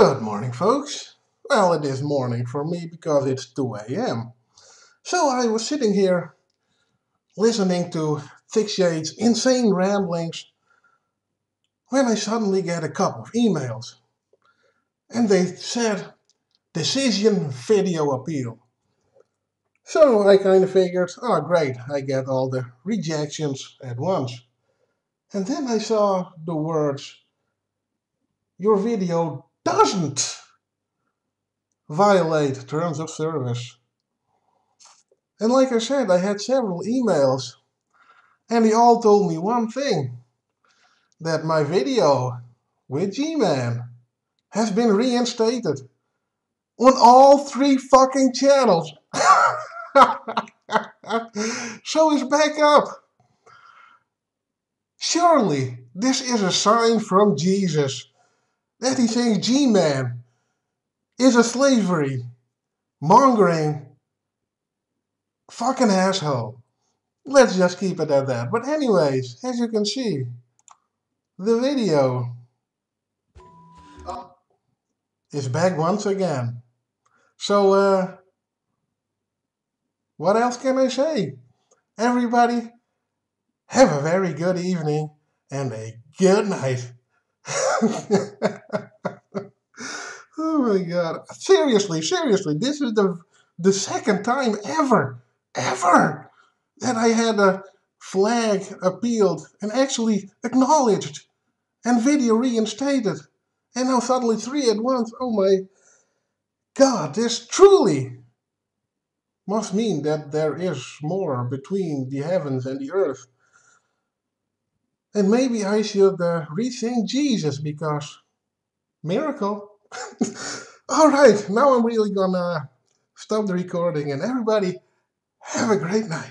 Good morning, folks. Well, it is morning for me because it's 2 a.m. So I was sitting here listening to Thick Shades' insane ramblings when I suddenly get a couple of emails. And they said, decision video appeal. So I kind of figured, oh great, I get all the rejections at once. And then I saw the words, your video doesn't violate terms of service. And like I said, I had several emails, and they all told me one thing that my video with G Man has been reinstated on all three fucking channels. so it's back up. Surely this is a sign from Jesus that he thinks G Man is a slavery mongering fucking asshole. Let's just keep it at that. But, anyways, as you can see, the video is back once again. So, uh, what else can I say? Everybody, have a very good evening and a good night. oh my god. Seriously, seriously, this is the the second time ever, ever that I had a flag appealed and actually acknowledged and video reinstated. And now suddenly three at once. Oh my god, this truly must mean that there is more between the heavens and the earth. And maybe I should uh, rethink Jesus because miracle. All right, now I'm really gonna stop the recording and everybody have a great night.